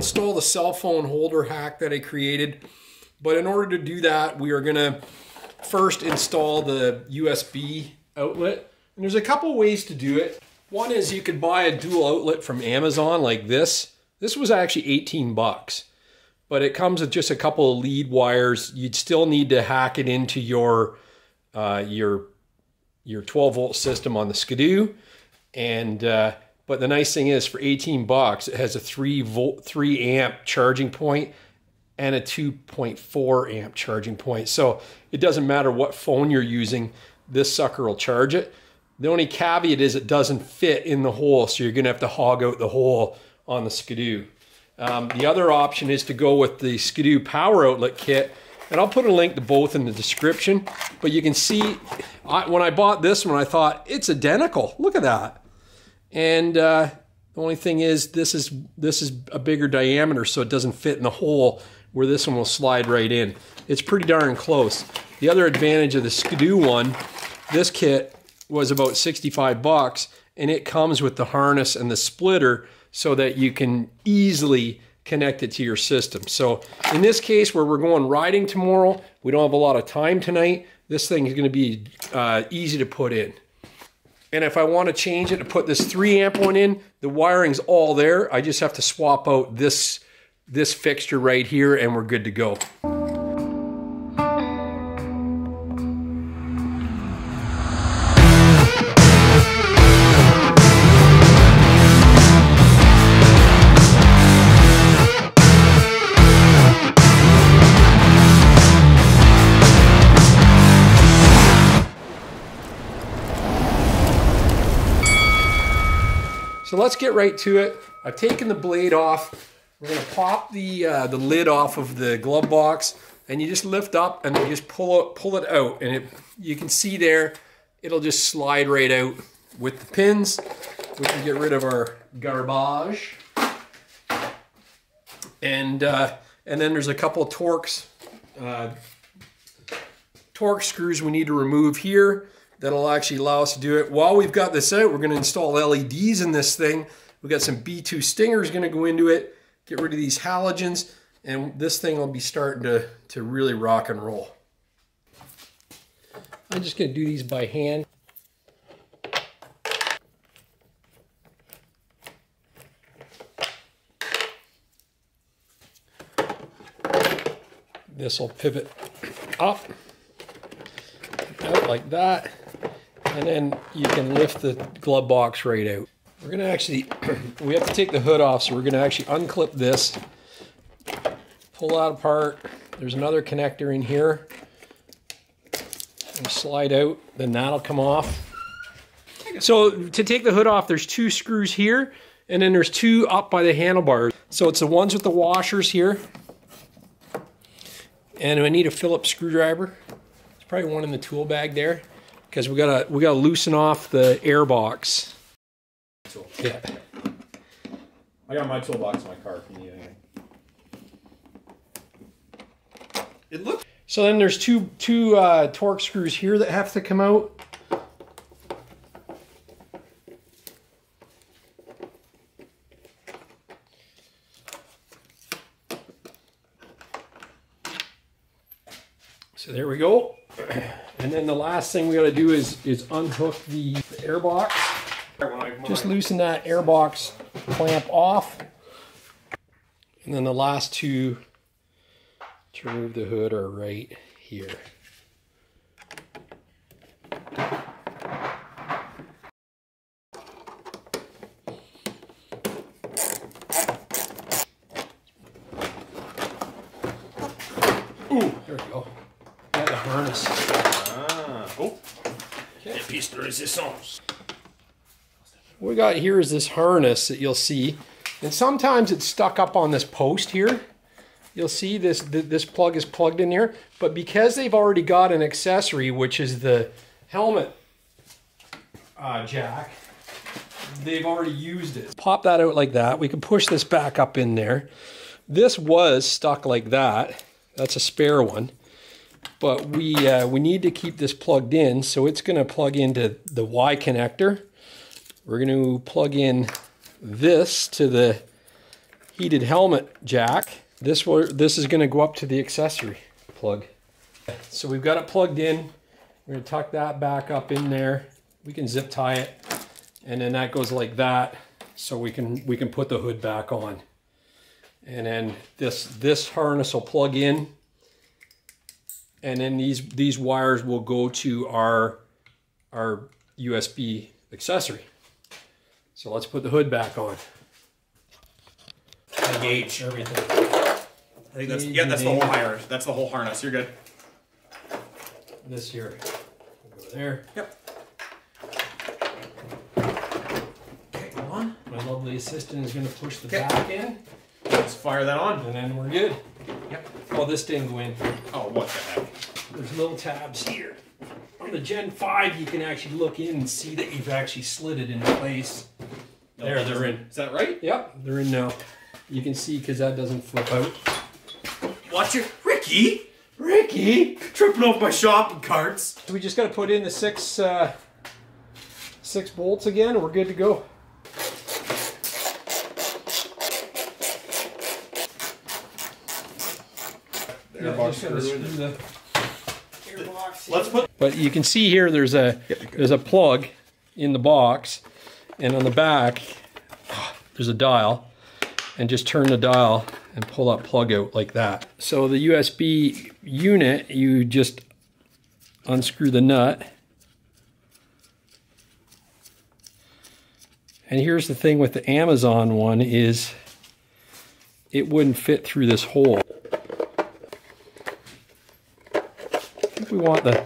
install the cell phone holder hack that I created. But in order to do that, we are gonna first install the USB outlet. And there's a couple ways to do it. One is you could buy a dual outlet from Amazon like this. This was actually 18 bucks, but it comes with just a couple of lead wires. You'd still need to hack it into your uh, your your 12 volt system on the Skidoo. And uh, but the nice thing is for 18 bucks, it has a three volt, three amp charging point and a 2.4 amp charging point. So it doesn't matter what phone you're using, this sucker will charge it. The only caveat is it doesn't fit in the hole, so you're gonna have to hog out the hole on the Skidoo. Um, the other option is to go with the Skidoo power outlet kit, and I'll put a link to both in the description. But you can see, I, when I bought this one, I thought, it's identical. Look at that. And uh, the only thing is, this is this is a bigger diameter, so it doesn't fit in the hole where this one will slide right in. It's pretty darn close. The other advantage of the Skidoo one, this kit was about 65 bucks, and it comes with the harness and the splitter so that you can easily connect it to your system. So in this case where we're going riding tomorrow, we don't have a lot of time tonight, this thing is gonna be uh, easy to put in. And if I want to change it to put this 3 amp one in, the wiring's all there. I just have to swap out this, this fixture right here and we're good to go. So let's get right to it. I've taken the blade off. We're gonna pop the uh, the lid off of the glove box, and you just lift up and you just pull it pull it out, and it you can see there, it'll just slide right out with the pins. We can get rid of our garbage, and uh, and then there's a couple of Torx uh, Torx screws we need to remove here that'll actually allow us to do it. While we've got this out, we're gonna install LEDs in this thing. We've got some B2 stingers gonna go into it, get rid of these halogens, and this thing will be starting to, to really rock and roll. I'm just gonna do these by hand. This will pivot up, out like that and then you can lift the glove box right out. We're gonna actually, we have to take the hood off, so we're gonna actually unclip this, pull that apart. There's another connector in here. Slide out, then that'll come off. So to take the hood off, there's two screws here, and then there's two up by the handlebars. So it's the ones with the washers here. And I need a Phillips screwdriver. There's probably one in the tool bag there because we gotta we gotta loosen off the air box. Tool. Yeah. I got my toolbox in my car if you need anything. It looks. So then there's two two uh, Torx screws here that have to come out. So there we go. And then the last thing we gotta do is, is unhook the air box. Just loosen that air box clamp off. And then the last two to remove the hood are right here. Ooh, there we go. Got the harness. Ah. Oh. Okay. piece de resistance. What we got here is this harness that you'll see. And sometimes it's stuck up on this post here. You'll see this, th this plug is plugged in here. But because they've already got an accessory, which is the helmet uh, jack, they've already used it. Pop that out like that. We can push this back up in there. This was stuck like that. That's a spare one. But we, uh, we need to keep this plugged in, so it's going to plug into the Y connector. We're going to plug in this to the heated helmet jack. This this is going to go up to the accessory plug. So we've got it plugged in. We're going to tuck that back up in there. We can zip tie it, and then that goes like that, so we can we can put the hood back on. And then this this harness will plug in, and then these these wires will go to our our USB accessory. So let's put the hood back on. The gauge. Everything. I think that's yeah. That's the whole harness. That's the whole harness. You're good. This here. We'll go there. Yep. Okay, go on. My lovely assistant is going to push the Okay. back in, Let's fire that on. and then we're good. Yep. Oh, this didn't go in. Oh, what the heck? There's little tabs here. On the Gen 5, you can actually look in and see that you've actually slid it into place. There, they're in. Is that right? Yep, they're in now. You can see because that doesn't flip out. Watch it, Ricky. Ricky! Tripping over my shopping carts. So we just got to put in the six uh, six bolts again. and We're good to go. Yeah, Airbox just gotta screw in screw it. The Let's put. But you can see here there's a there's a plug in the box, and on the back there's a dial, and just turn the dial and pull that plug out like that. So the USB unit, you just unscrew the nut. And here's the thing with the Amazon one is it wouldn't fit through this hole. I think we want the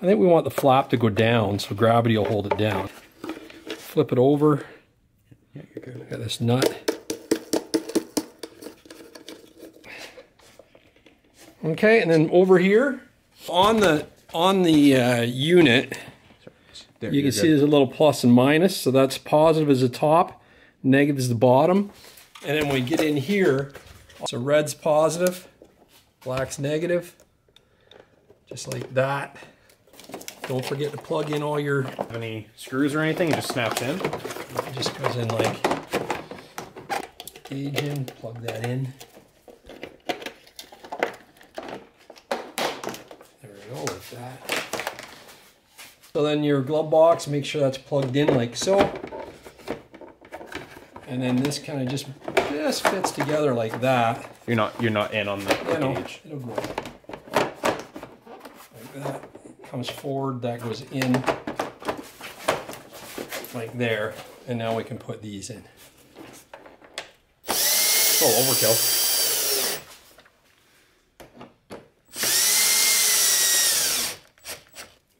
I think we want the flap to go down so gravity will hold it down. Flip it over. Yeah, you're good. Got this nut. Okay, and then over here on the on the uh, unit, There, you can see good. there's a little plus and minus. So that's positive is the top, negative is the bottom. And then when we get in here, so red's positive, black's negative, just like that. Don't forget to plug in all your Have any screws or anything? It just snaps in. It just goes in like gauge in, plug that in. There we go, like that. So then your glove box, make sure that's plugged in like so. And then this kind of just just fits together like that. You're not. You're not in on the gauge. it'll go. Comes forward, that goes in like there, and now we can put these in. Oh, overkill.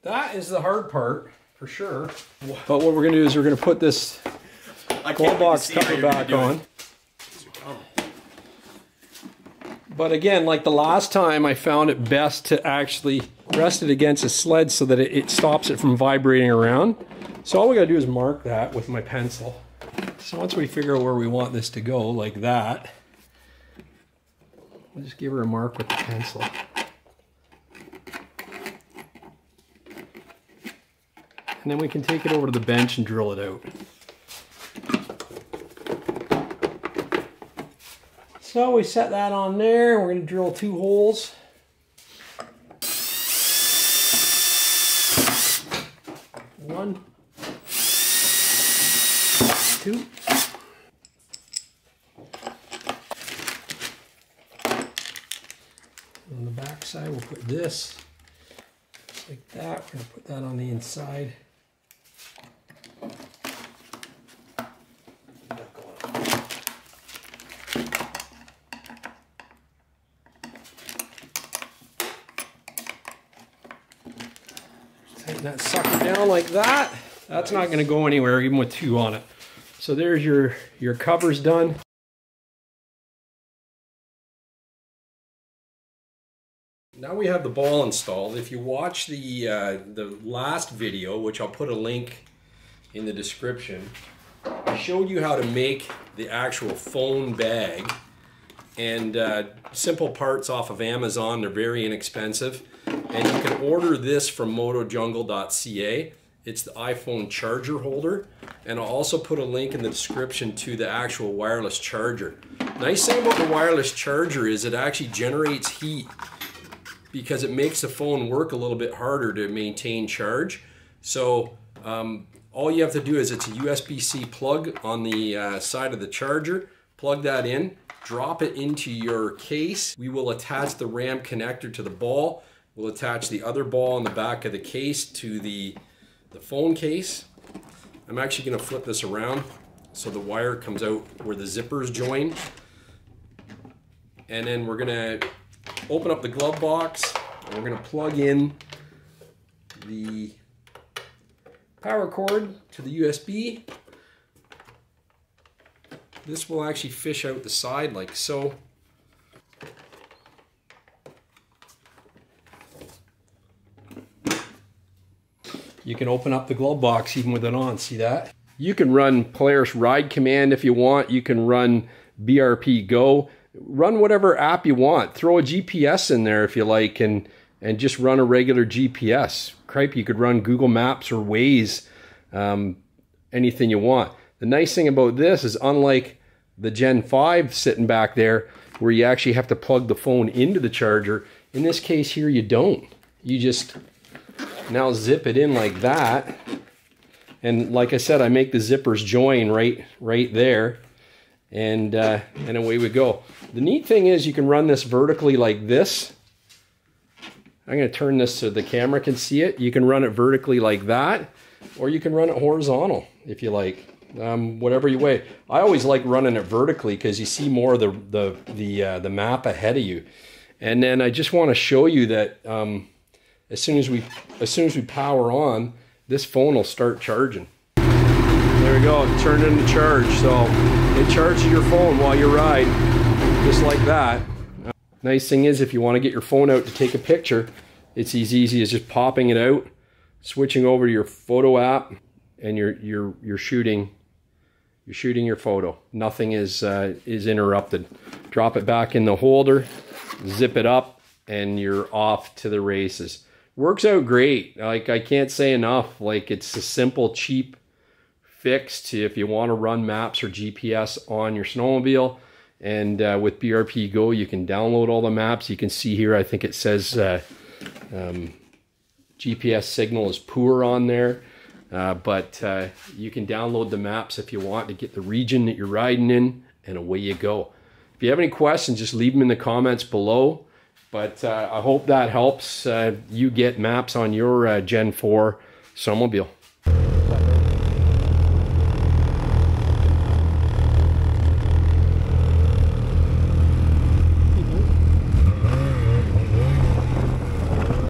That is the hard part for sure. But what we're gonna do is we're gonna put this glove box see cover back on. it. on. Oh. But again, like the last time, I found it best to actually rest it against a sled so that it, it stops it from vibrating around. So all we gotta do is mark that with my pencil. So once we figure out where we want this to go, like that, we'll just give her a mark with the pencil. And then we can take it over to the bench and drill it out. So we set that on there. We're going to drill two holes. One, two. On the back side, we'll put this like that. We're going to put that on the inside. Tighten that sucker down like that. That's not going to go anywhere even with two on it. So there's your, your covers done. Now we have the ball installed. If you watch the uh, the last video, which I'll put a link in the description, I showed you how to make the actual phone bag and uh, simple parts off of Amazon. They're very inexpensive, and you can order this from MotoJungle.ca. It's the iPhone charger holder. And I'll also put a link in the description to the actual wireless charger. Nice thing about the wireless charger is it actually generates heat because it makes the phone work a little bit harder to maintain charge. So um, all you have to do is it's a USB-C plug on the uh, side of the charger. Plug that in, drop it into your case. We will attach the RAM connector to the ball. We'll attach the other ball on the back of the case to the, the phone case. I'm actually gonna flip this around so the wire comes out where the zippers join. And then we're gonna open up the glove box and we're gonna plug in the power cord to the USB. This will actually fish out the side like so. You can open up the glove box even with it on, see that? You can run Polaris Ride Command if you want. You can run BRP Go. Run whatever app you want. Throw a GPS in there if you like and, and just run a regular GPS. Cripe, you could run Google Maps or Waze, um, anything you want. The nice thing about this is unlike the Gen 5 sitting back there where you actually have to plug the phone into the charger, in this case here you don't. You just now zip it in like that. And like I said, I make the zippers join right, right there. And, uh, and away we go. The neat thing is you can run this vertically like this. I'm going to turn this so the camera can see it. You can run it vertically like that, or you can run it horizontal if you like. Um, whatever you weigh. I always like running it vertically because you see more of the the the uh, the map ahead of you. And then I just want to show you that um, as soon as we as soon as we power on, this phone will start charging. There we go, it turned into charge. So it charges your phone while you ride, just like that. Nice thing is if you want to get your phone out to take a picture, it's as easy as just popping it out, switching over to your photo app, and you're you're you're shooting you're shooting your photo. Nothing is uh, is interrupted. Drop it back in the holder, zip it up, and you're off to the races works out great. Like I can't say enough. Like it's a simple, cheap fix to if you want to run maps or GPS on your snowmobile. And uh, with BRP Go, you can download all the maps. You can see here, I think it says uh, um, GPS signal is poor on there. Uh, but uh, you can download the maps if you want to get the region that you're riding in, and away you go. If you have any questions, just leave them in the comments below. But uh, I hope that helps uh, you get maps on your uh, Gen 4 snowmobile.